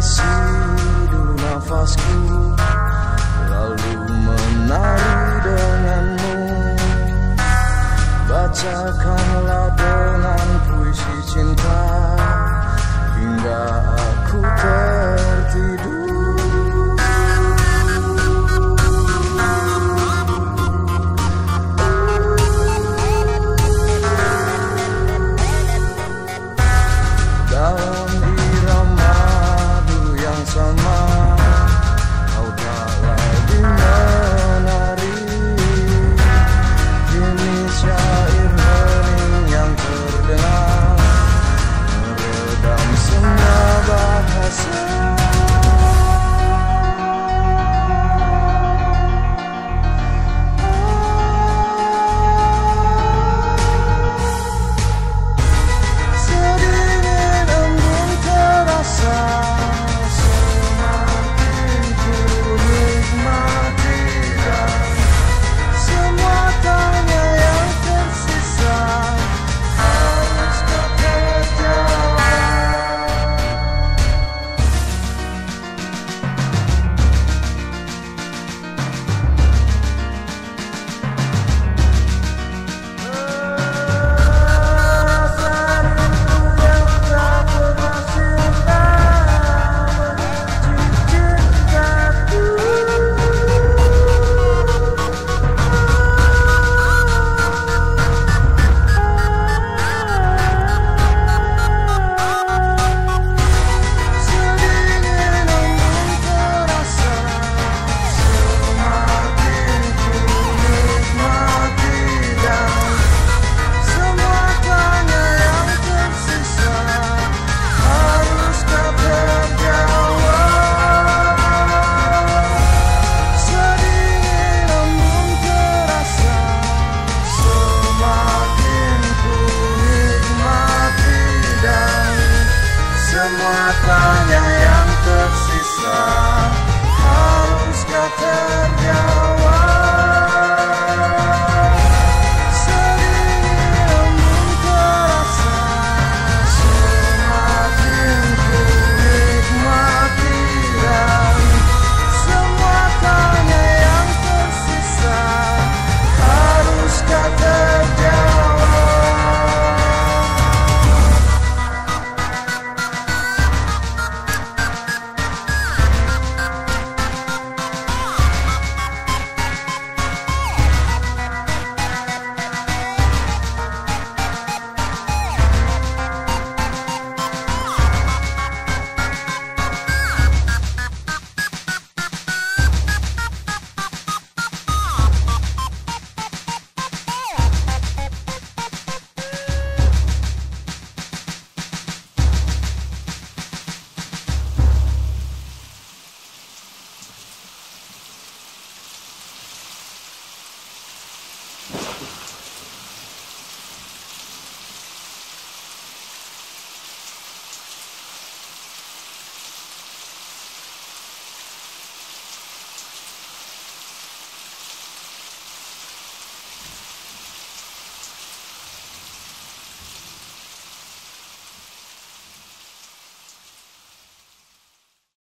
sedu nafasku Lalu menari denganmu. Bacakanlah Bye.